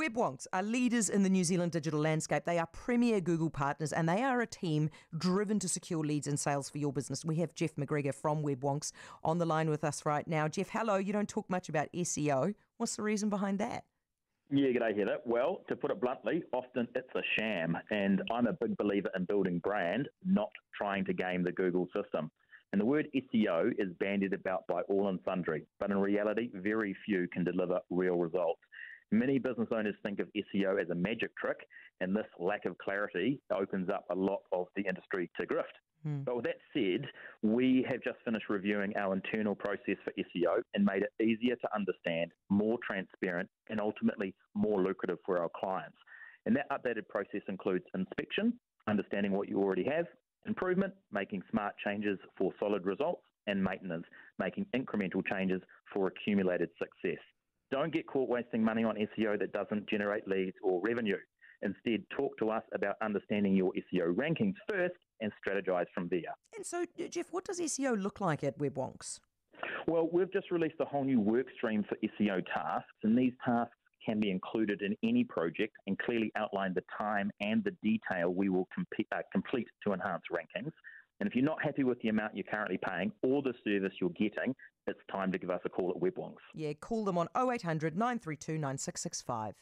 Web Wonks are leaders in the New Zealand digital landscape. They are premier Google partners and they are a team driven to secure leads and sales for your business. We have Jeff McGregor from Web Wonks on the line with us right now. Jeff, hello. You don't talk much about SEO. What's the reason behind that? Yeah, g'day, Heather. Well, to put it bluntly, often it's a sham, and I'm a big believer in building brand, not trying to game the Google system. And the word SEO is bandied about by all and sundry, but in reality, very few can deliver real results. Many business owners think of SEO as a magic trick, and this lack of clarity opens up a lot of the industry to grift. Hmm. But with that said, we have just finished reviewing our internal process for SEO and made it easier to understand, more transparent, and ultimately more lucrative for our clients. And that updated process includes inspection, understanding what you already have, improvement, making smart changes for solid results, and maintenance, making incremental changes for accumulated success. Don't get caught wasting money on SEO that doesn't generate leads or revenue. Instead, talk to us about understanding your SEO rankings first and strategize from there. And so, Jeff, what does SEO look like at Web Wonks? Well, we've just released a whole new work stream for SEO tasks, and these tasks can be included in any project and clearly outline the time and the detail we will comp- uh, complete to enhance rankings. You're not happy with the amount you're currently paying or the service you're getting, it's time to give us a call at Web Wonks. Yeah, call them on 0800 932 9665.